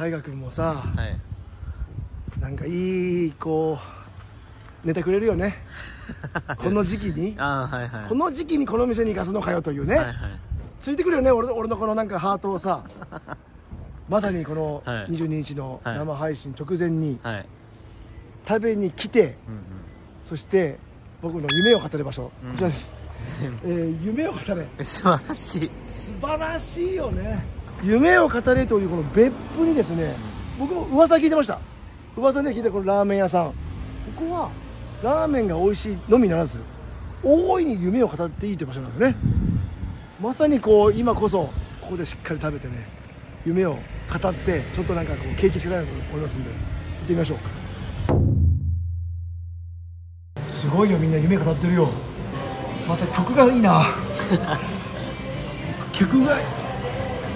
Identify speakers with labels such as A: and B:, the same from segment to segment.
A: 大河君もさ
B: はい。
A: なんかいいこうネタくれるよね。この時期に。
B: はいはい。
A: この時期にこの店に行かすのかよというね、
B: はいはい。
A: ついてくるよね俺俺のこのなんかハートをさ。まさにこの
B: はい。
A: 22日の
B: はい。
A: 生配信直前に
B: はい。
A: 食べに来て
B: うんうん。
A: そして僕の夢を語る場所、
B: うん。
A: こちらです、えー夢を語れ。
B: 素晴らしい。
A: 素晴らしいよね夢を語れというこの別府にですね僕も噂聞いてました。噂で聞いたこのラーメン屋さん。ここはラーメンが美味しいのみならず大いに夢を語っていいという場所なんですね。まさにこう今こそここでしっかり食べてね夢を語ってちょっとなんかこう景気つけたいなと思いますんで行ってみましょう。かすごいよみんな夢語ってるよ。また曲がいいな。曲が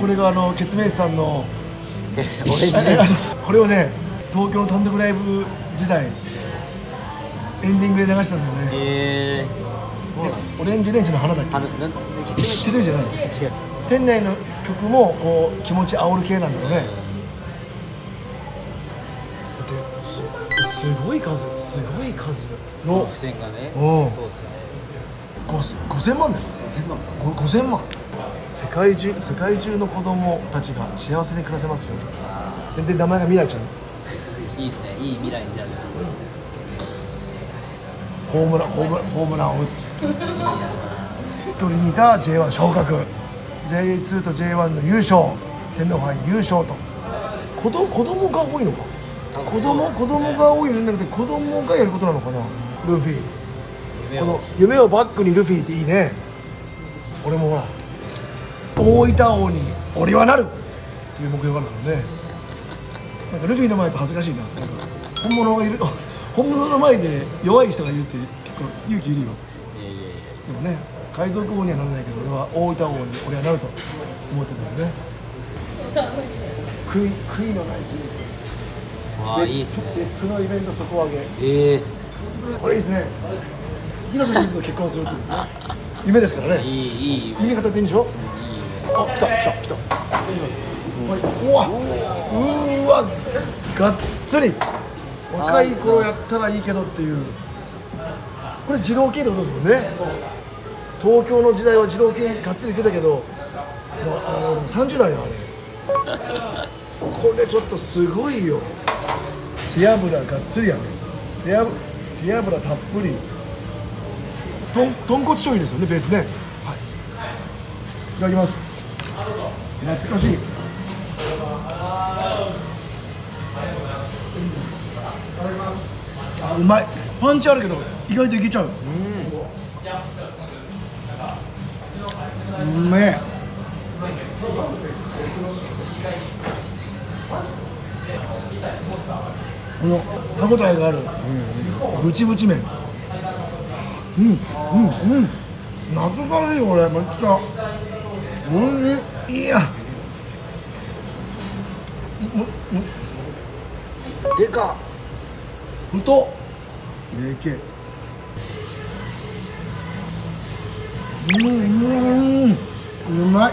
A: これがあのケツメイシさんの これをね東京の単独ライブ時代エンディングで流したんだよね。
B: え
A: オレンジレンジの花だっ
B: ー、あのなんケツメイ
A: じゃない
B: 違う。
A: 店内の曲もこう気持ち煽る系なんだろうね。すすごい数すごい数。の
B: 付箋がね。
A: う。ん
B: そうっすよね。
A: ご5000万だよ。
B: 5000万。
A: ご5000万世界中世界中の子供たちが幸せに暮らせますよ。でで名前が未来ちゃん。
B: いいっすね。いい未来になる。
A: ホームランホームランホームランを打つ。取りにいた J1 昇格。J2 と J1 の優勝。天皇杯優勝と。子ど子供が多いのか。子供子供が多いのじゃなくて子供がやることなのかな。ルフィ。この夢をバックにルフィっていいね。俺もほら大分王に俺はなる。っていう目標があるからね。なんかルフィの前と恥ずかしいな。なんか本物がいる。本物の前で弱い人がいるって結構勇気いるよ。でもね海賊王にはならないけど俺は大分王に俺はなると思ってるんだよね。悔い悔いのない人生。
B: わあいいっすね。
A: 別府のイベント底上げ。
B: ええ。
A: これいいですね。広瀬すずと結婚するっていう。ね夢ですからね。
B: いいいい。
A: 夢語っていいんでしょ？
B: いい
A: あ来た来た来た。はいうわうーわがっつり。若い頃やったらいいけどっていう。これ二郎系ってことですもんね。東京の時代は二郎系がっつり出たけど、まあ、あの30代よあれ。これちょっとすごいよ。背脂がっつりやね。背脂背脂たっぷり。とん豚骨醤油ですよねベースね。はい。いただきます。懐かしい。あうまい。パンチあるけど意外といけちゃう。うん。めえ。この歯ごたえがある。ブチブチ麺。うんうんうん。懐かしいこれ。めっちゃ。おいしいいや。
B: でか。
A: 太っ。でけえ。うんうんうまい。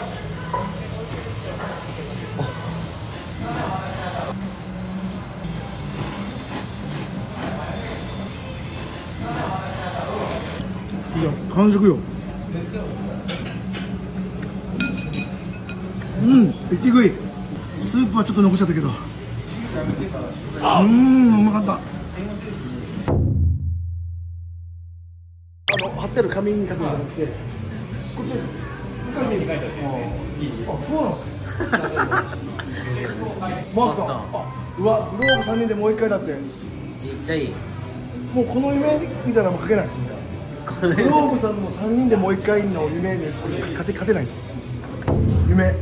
A: いや完食ようん息食いスープはちょっと残しちゃったけど。うんうまかった。あの貼ってある紙に書くんじゃなくて。こっち。です書いていいあそうなんです。かマークさん。あうわグローブ3人でもう一回だって。
B: めっちゃいい。
A: もうこの夢みたいなのも書けないですね。グローブさんも3人でもう一回の夢に勝て勝てないです夢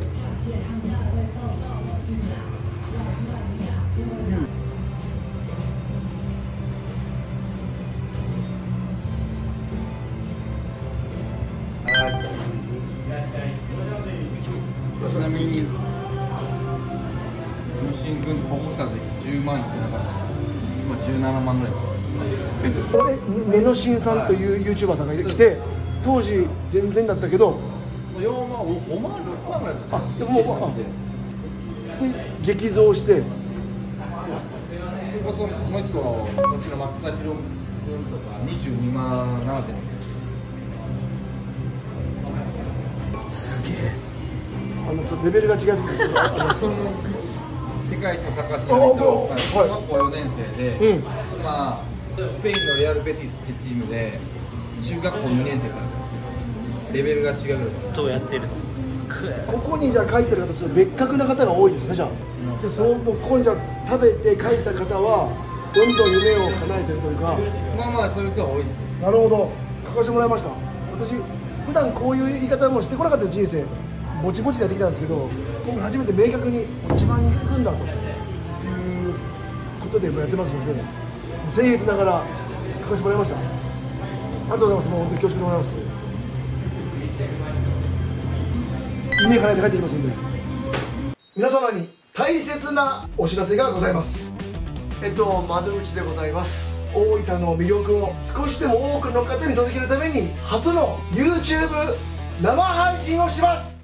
C: ちなみに、の時10万いってなかったです。今17万ぐらいです。
A: 俺メノシンさんという YouTuber さんが来て当時全然だったけど
C: 4万5万6万ぐらいです
A: あでも激増して。
C: それこそもう一個こっちの松田博君とか22万7千
B: すげえ。
A: あのちょっとレベルが違いすぎて
C: その世界一のサッカーチ
A: あ
C: ームと小学校4年生で、
A: うん。
C: まあ、スペインのレアル・ベティスってチームで中学校2年生からレベルが違うぐらい
B: どうやってるの？
A: ここにじゃあ書いてる方ちょっと別格な方が多いですねじゃあ。でそうここにじゃあ食べて書いた方はどんどん夢を叶えてるというか。
C: まあまあそういう人が多いです
A: なるほど。書かせてもらいました。私普段こういう言い方もしてこなかった人生ぼちぼちでやってきたんですけど今回初めて明確に一番に行くんだということでやってますので僭越ながら書かせてもらいました。ありがとうございます。もう本当に恐縮でございます夢叶えて帰ってきますんで。皆様に大切なお知らせがございます。えっと窓口でございます。大分の魅力を少しでも多くの方に届けるために初の YouTube 生配信をします